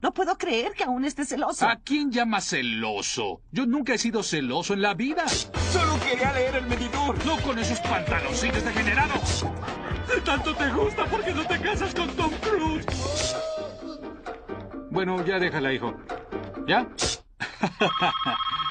No puedo creer que aún esté celoso. ¿A quién llama celoso? Yo nunca he sido celoso en la vida. Solo quería leer el medidor. No con esos pantaloncines degenerados. Tanto te gusta porque no te casas con Tom Cruise. Bueno, ya déjala, hijo. ¿Ya?